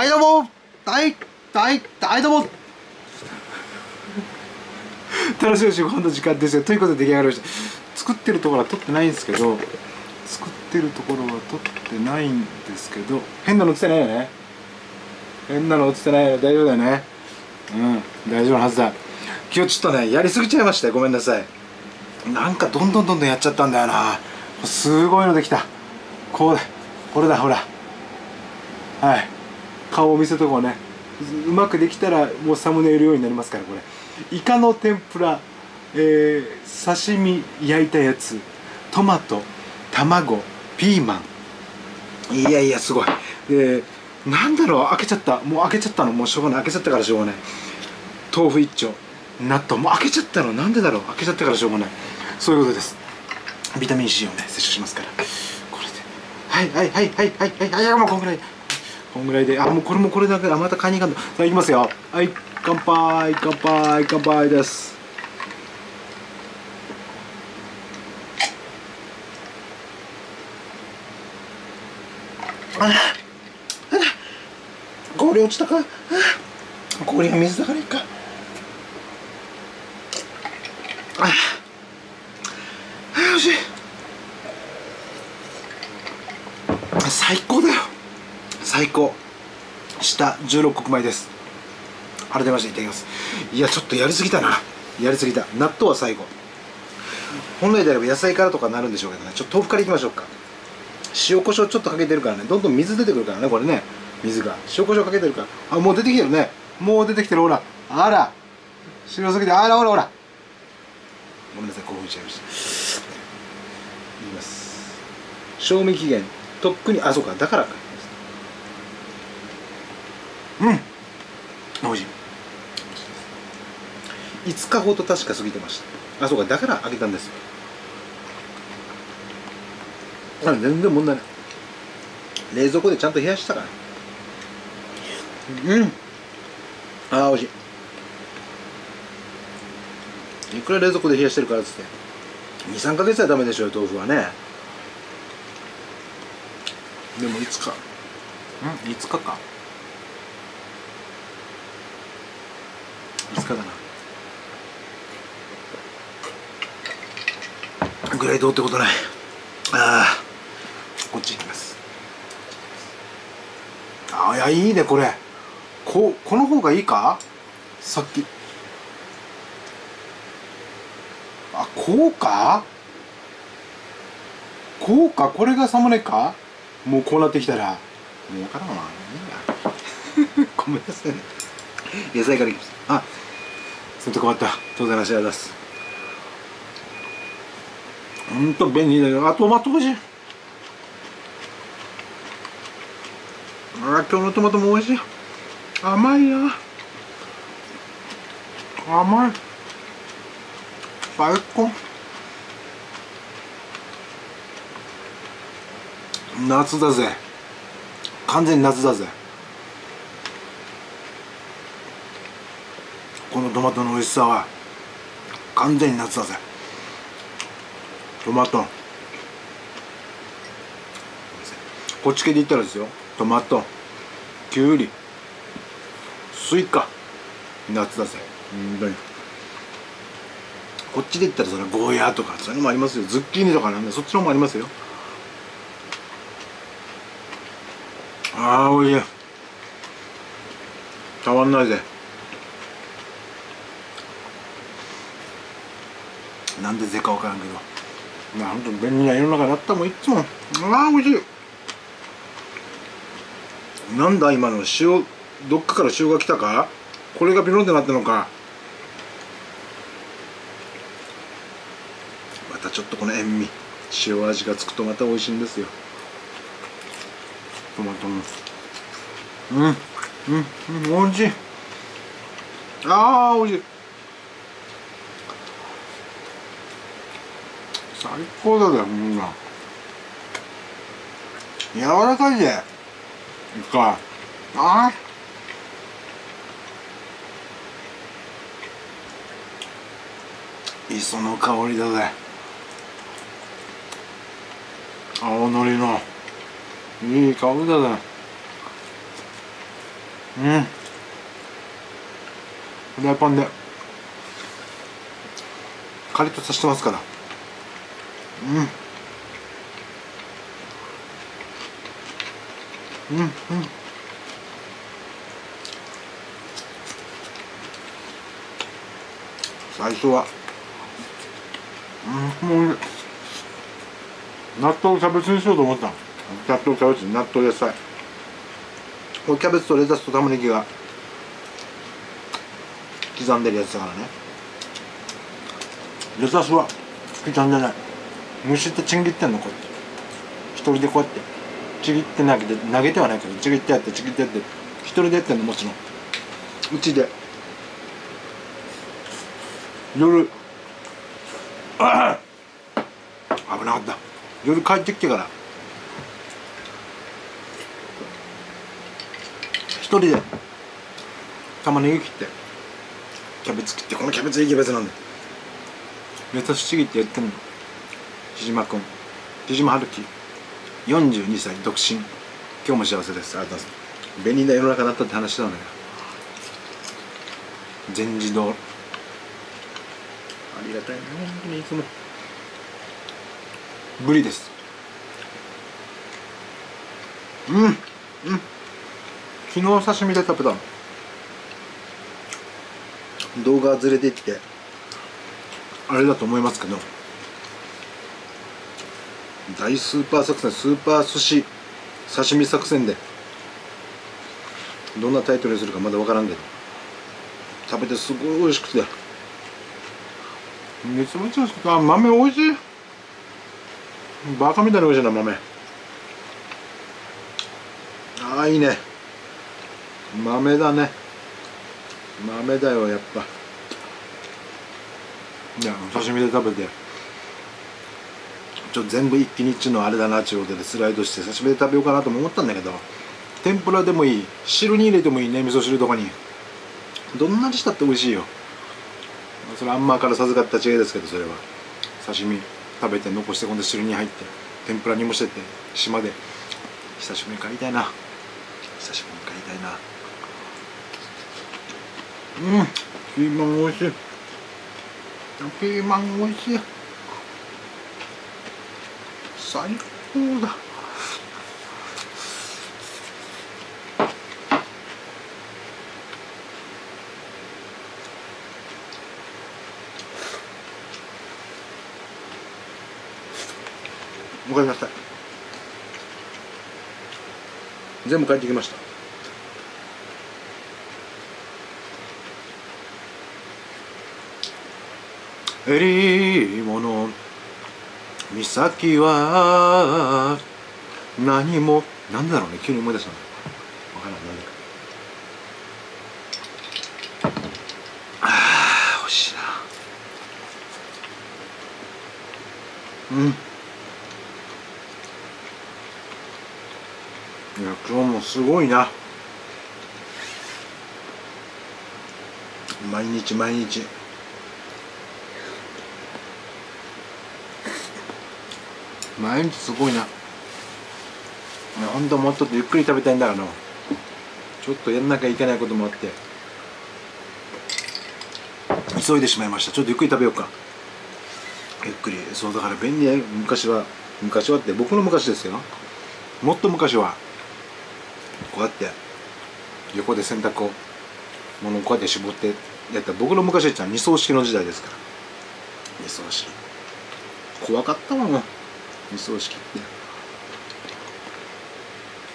はいどうも。はいはいどうも。楽しい仕事の時間ですよ。ということで出来上がりました。作ってるところは撮ってないんですけど作ってるところは撮ってないんですけど変なの映ってないよね。変なの映ってないよね。大丈夫だよね。うん大丈夫なはずだ。今日ちょっとねやりすぎちゃいましたごめんなさい。なんかどんどんどんどんやっちゃったんだよな。すごいのできた。こうだ。これだほら。はい。顔を見せとこうね。うまくできたらもうサムネイル用になりますからこれ。イカの天ぷら、えー、刺身焼いたやつ。トマト卵ピーマン。いやいやすごい。でなんだろう開けちゃった。もう開けちゃったの。もうしょうがない。開けちゃったからしょうがない。豆腐一丁。納豆も。う開けちゃったの。なんでだろう。開けちゃったからしょうがない。そういうことです。ビタミン C をね摂取しますから。これで。はいはいはいはいはいはいはいもうこんぐらいこんぐらいで。あもうこれもこれだけ。あまた買いに行かんとさあいきますよ。はい。乾杯。乾杯。乾杯です。あ氷落ちたか？氷が水だからいいか？ああよし最高だよ最高下16穀米です。改めましていただきます。いやちょっとやりすぎたな。やりすぎた。納豆は最後。本来であれば野菜からとかなるんでしょうけどね。ちょっと豆腐からいきましょうか。塩コショウちょっとかけてるからね。どんどん水出てくるからねこれね。水が。塩コショウかけてるから。あもう出てきてるね。もう出てきてる。ほら。あら。白すぎて。あらほらほら。ごめんなさい。興奮しちゃいました。言います。賞味期限。とっくに。あそうか。だからか。うん。美味しい。5日ほど確か過ぎてました。あそうか。だからあげたんですよ。あ全然問題ない。冷蔵庫でちゃんと冷やしたから。うん。ああ美味しい。いくら冷蔵庫で冷やしてるからっつって。23か月はダメでしょう豆腐はね。でもいつかうんいつかかいつかだなぐらいどうってことない。ああ。こっち行きます。ああいやいいねこれ。ここの方がいいか？さっき。あこうか？こうか？これがサムネか？もうこうなってきたら。もう分からんわ。いいや。ごめんなさいね。野菜からいきます。あ洗濯終わった。当然の足を出す。ほんと便利だよ。あトマト美味しい。あ今日のトマトも美味しい。甘いな甘い。最高。夏だぜ。完全に夏だぜ。このトマトの美味しさは完全に夏だぜ。トマトこっち系で言ったらですよ。トマトきゅうり。スイカ。夏だぜ。本当にこっちで言ったらそれゴーヤーとかそういうのもありますよ。ズッキーニとかなんでそっちのもありますよ。ああおいしい。たまんないぜ。なんでぜか分からんけど。まあ本当便利な世の中だったもんいつも。ああおいしい。なんだ今の塩どっかから塩が来たか？これがピロンってなったのか？またちょっとこの塩味塩味がつくとまた美味しいんですよ。トマトも。うんうんうん美味しい。ああ美味しい。最高だぜみんな。柔らかいぜいか。あ。磯の香りだぜ青のりの。いい香りだぜうん。フライパンで。カリッとさせてますから。うん。うん。うん。最初はうん。もう納豆キャベツにしようと思った納豆キャベツ納豆野菜これキャベツとレタスと玉ねぎが刻ん。でるやつだからねレタスは刻ん。でないむしってちん切ってんのこうやって。一人でこうやってちぎって投げて投げてはないけどちぎってやってちぎってやって一人でやってんのもちろん。うちで。夜。あ あ危なかった。夜帰ってきてから。一人で。玉ねぎ切って。キャベツ切ってこのキャベツいいキャベツなんでレタスちぎてやってんの。木島君木島春樹42歳独身。今日も幸せです。ありがとうございます便利な世の中だったって話だよ。全自動。ありがたいな本当にいつも。ブリです。うんうん。昨日刺身で食べたの。動画ずれてきて。あれだと思いますけど大スーパー作戦スーパー寿司刺身作戦でどんなタイトルにするかまだ分からんけど食べてすごい美味しくて。めちゃめちゃ美味しくてあ豆美味しい。バカみたいに美味しいな豆。ああいいね。豆だね。豆だよやっぱ。いや刺身で食べて。ちょっと全部一気にっちゅうのはあれだなっちゅうことでスライドして刺身で食べようかなとも思ったんだけど天ぷらでもいい汁に入れてもいいね味噌汁とかに。どんなにしたって美味しいよ。それあんまから授かった違いですけどそれは。刺身食べて残して今度汁に入って天ぷらにもしてって島で。久しぶりに帰りたいな。久しぶりに帰りたいな。うん。ピーマン美味しい。ピーマン美味しい。最高だ。おかえりなさい。全部帰ってきました。襟物岬は何もなんだろうね急に思い出したの。わからんなんでああ美味しいな。うん。いや今日もすごいな。毎日毎日。毎日すごいな。ほんともうちょっとゆっくり食べたいんだからな。ちょっとやんなきゃいけないこともあって。急いでしまいました。ちょっとゆっくり食べようか。ゆっくり。そうだから便利や昔は。昔はって僕の昔ですよ。もっと昔は。こうやって横で洗濯を物をこうやって絞ってやった。僕の昔は二層式の時代ですから。二層式。怖かったもん二層式って。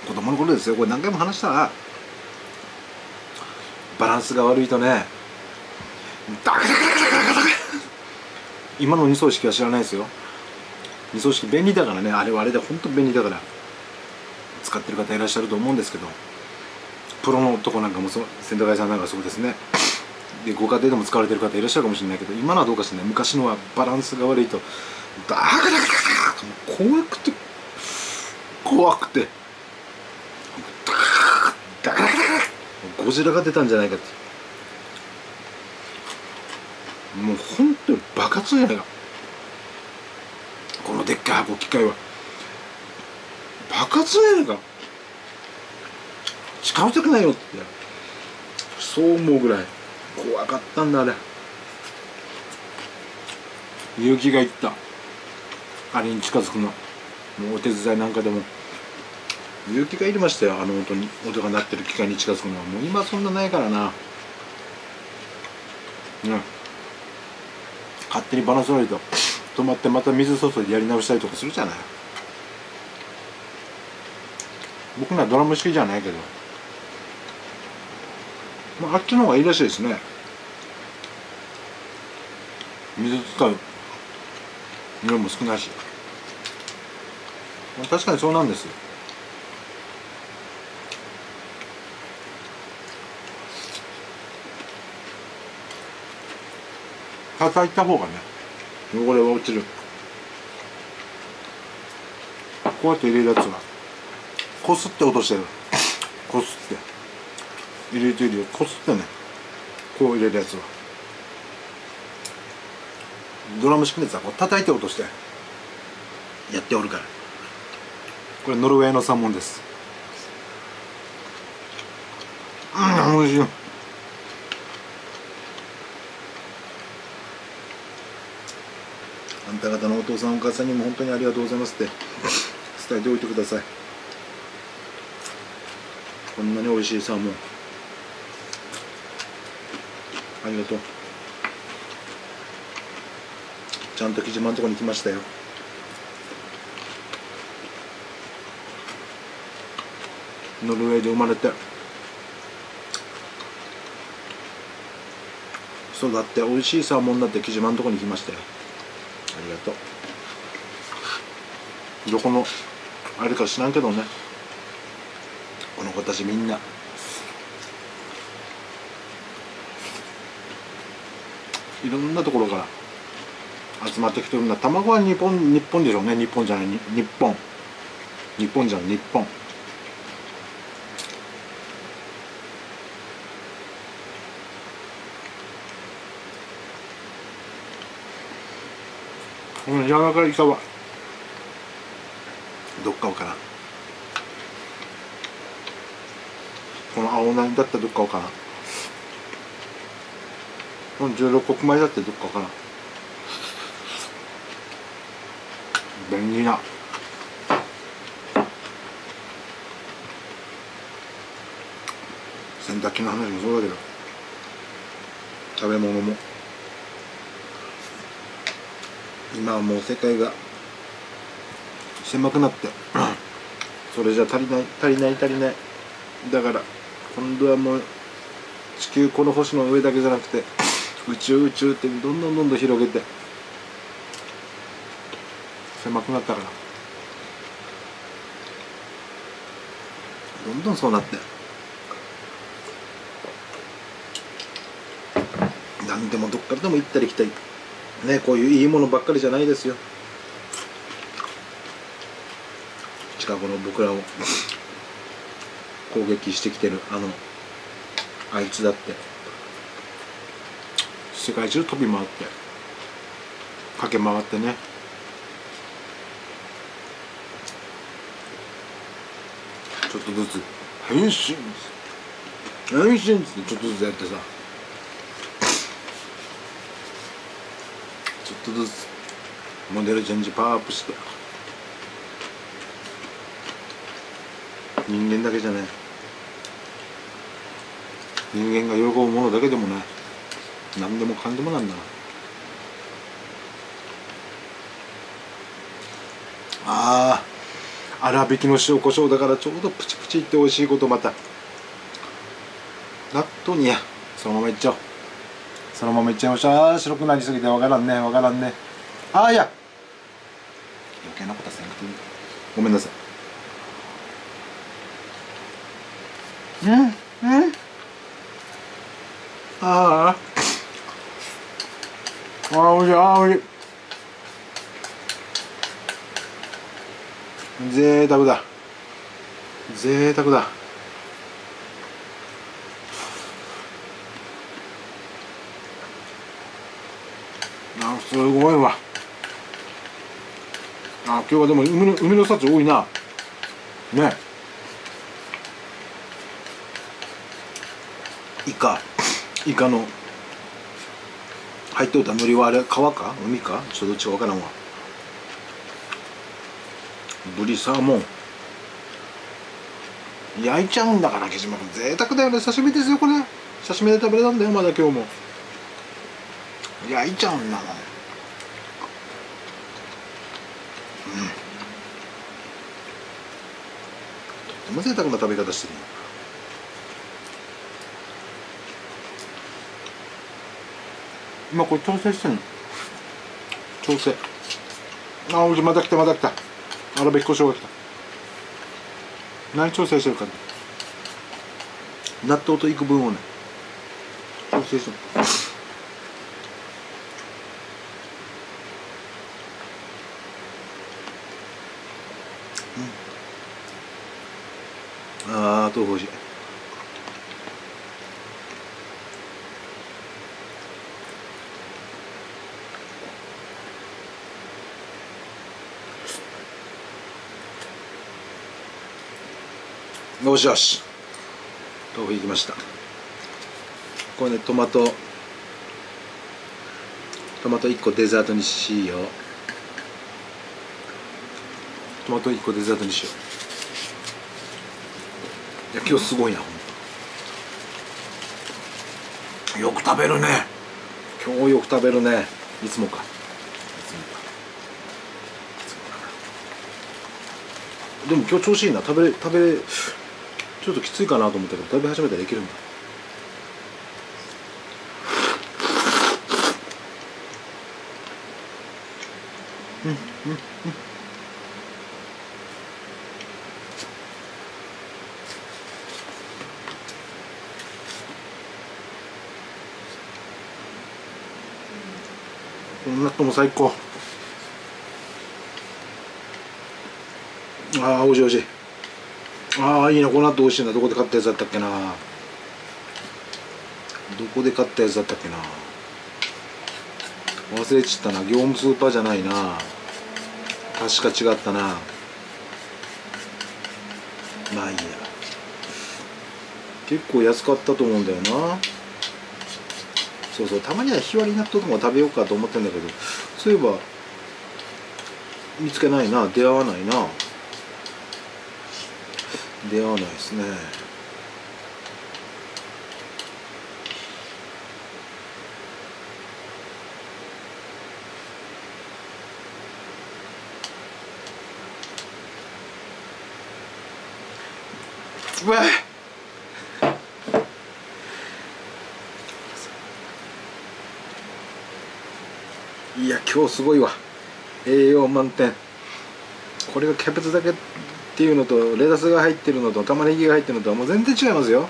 子供の頃ですよ。これ何回も話したらバランスが悪いとねダカダカダカダカダカ今の二層式は知らないですよ。二層式便利だからね。あれはあれで本当便利だから。使ってる方いらっしゃると思うんですけど。プロのとこなんかもそう洗濯屋さんなんかそうですね。でご家庭でも使われてる方いらっしゃるかもしれないけど今のはどうかしらない昔のはバランスが悪いと。ダカダカダカダカ怖くて怖くてダカダカダカゴジラが出たんじゃないかってもう本当に爆発じゃないかこのでっかい箱機械は爆発じゃないか使いたくないよってそう思うぐらい怖かったんだあれ勇気がいったあれに近づくの。もうお手伝いなんかでも。勇気がいりましたよ。あの音に。音が鳴ってる機械に近づくのは。もう今そんなないからな。うん。勝手にバランス悪いと止まってまた水注いでやり直したりとかするじゃない。僕にはドラム式じゃないけど、まあ、あっちの方がいいらしいですね。水使う。量も少ないし、まあ、確かにそうなんです叩いた方がね汚れは落ちる。こうやって入れるやつはこすって落としてる。こすって。入れて入れてこすってねこう入れるやつは。ドラム式のやつはこう叩いて落としてやっておるから。これノルウェーの三門です。うん美味しい。あんた方のお父さんお母さんにも本当にありがとうございますって伝えておいてください。こんなに美味しいサーモン。ありがとう。ちゃんと木島のとこに来ましたよ。ノルウェーで生まれて。育って美味しいサーモンだって木島のとこに来ましたよ。ありがとう。どこのあれか知らんけどね。この子たちみんな。いろんなところから集まってきてるんだ卵は日本日本でしょうね日本じゃない日本。日本じゃない日本。うん柔らかいイカはどっかからこの青菜だったらどっかわからんこの十六穀米だってどっかわからん便利な。洗濯機の話もそうだけど。食べ物も。今はもう世界が狭くなって。それじゃ足りない。足りない足りない。だから今度はもう地球この星の上だけじゃなくて宇宙宇宙ってどんどんどんどん広げて。狭くなったから。どんどんそうなって。何でもどっからでも行ったり来たり。ねこういういいものばっかりじゃないですよ。近頃僕らを。攻撃してきてるあのあいつだって。世界中飛び回って。駆け回ってね。ちょっとずつ。変身変身ってちょっとずつやってさ。ちょっとずつ。モデルチェンジパワーアップして。人間だけじゃね。人間が喜ぶものだけでもない何でもかんでもなんだな。ああ粗挽きの塩コショウだからちょうどプチプチいって美味しいことまた。納豆にや。そのままいっちゃおう。そのままいっちゃいましょう。あー白くなりすぎてわからんね。わからんね。ああいや。余計なことせんくていい。ごめんなさい。うん？うん？あああおいしいああおいしい贅沢だ。贅沢だ。あすごいわ。あ今日はでも海の海の幸多いな。ね。イカ。イカの。入っておった海苔はあれ川か？海か？ちょっとどっちかわからんわ。ブリサーモン。焼いちゃうんだから木島君。贅沢だよね。刺身ですよこれ。刺身で食べれたんだよまだ今日も。焼いちゃうんだもんうん。とても贅沢な食べ方してるよ。今これ調整してんの。調整。あおじまた来たまた来た。粗挽き胡椒が来た。何調整してるかね。納豆といく分をね。調整してるうん、ああ豆腐おいしい。よしよし。豆腐いきました。これねトマト。トマト1個デザートにしよう。トマト1個デザートにしよう。いや今日すごいなほんと。よく食べるね。今日よく食べるね。いつもか。いつもか。でも今日調子いいな。食べ食べちょっときついかなと思ったけど食べ始めたらいけるんだ。うんうんうん。この納豆も最高。ああおいしいおいしい。ああいいなこの後美味しいな。どこで買ったやつだったっけな。どこで買ったやつだったっけな。忘れちったな。業務スーパーじゃないな。確か違ったな。まあいいや。結構安かったと思うんだよな。そうそう。たまには日割り納豆とかも食べようかと思ってんだけどそういえば見つけないな。出会わないな。出会わないですね。うわいや今日すごいわ。栄養満点。これがキャベツだけっていうのとレタスが入ってるのと玉ねぎが入ってるのとはもう全然違いますよ。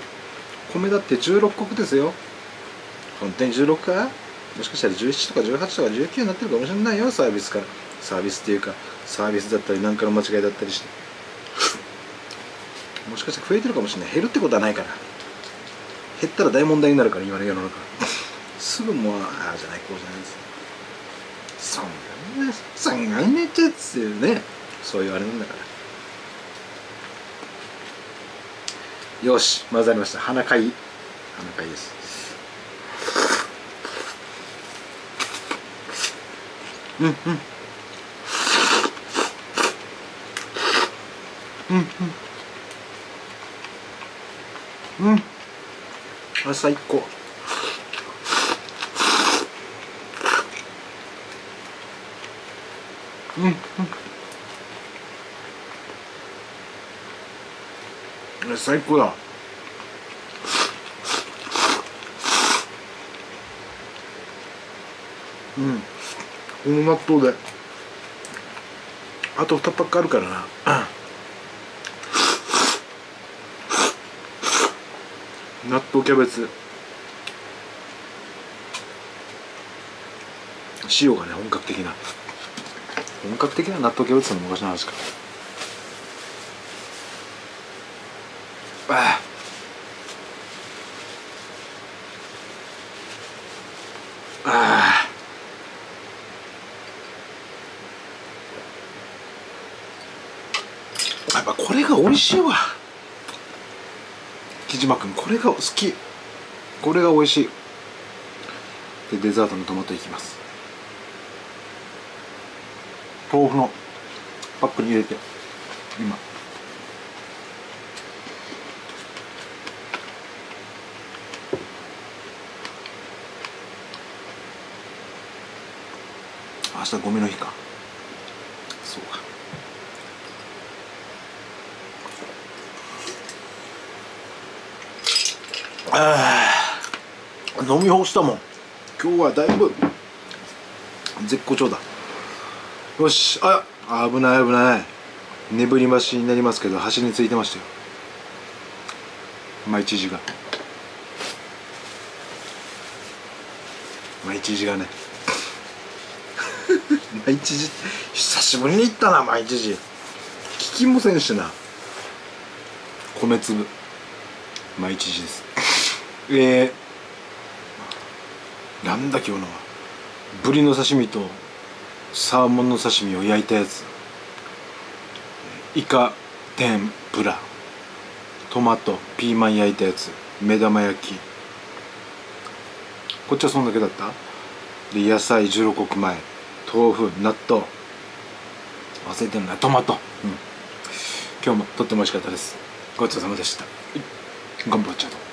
米だって16穀ですよ。本当に16か？もしかしたら17とか18とか19になってるかもしれないよサービスから。サービスっていうかサービスだったり何かの間違いだったりして。もしかしたら増えてるかもしれない。減るってことはないから。減ったら大問題になるから今の世の中。すぐもうああじゃないこうじゃないです。そんなねそんなにめちゃついね。そういうあれなんだから。よし混ざりました。花貝花貝です。うんうん。うんうん。うん。あ最高。うんうん。最高だ。うん。この納豆で。あと2パックあるからな。納豆キャベツ。塩がね本格的な。本格的な納豆キャベツの昔の話か。ああ。やっぱこれが美味しいわ。木島君これが好き。これが美味しい。でデザートのトマトいきます。豆腐のパックに入れて。今。日ゴミの日か。そうか。ああ飲み干したもん。今日はだいぶ。絶好調だ。よしあ危ない危ない。眠り橋になりますけど橋についてましたよ。まあ一時が。まあ一時がねま一時久しぶりに行ったなま一時聞きもせんしな。米粒。ま一時です。えー、なんだ今日のは。ブリの刺身とサーモンの刺身を焼いたやつ。イカ天ぷらトマトピーマン焼いたやつ。目玉焼き。こっちはそんだけだった？で野菜16穀米豆腐納豆。忘れてるな。トマト、うん、今日もとっても美味しかったです。ごちそうさまでした。頑張っちゃうと